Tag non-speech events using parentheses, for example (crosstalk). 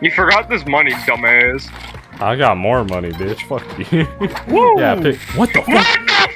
You forgot this money, dumbass. I got more money, bitch. Fuck you. Woo! (laughs) yeah, pick. What the fuck?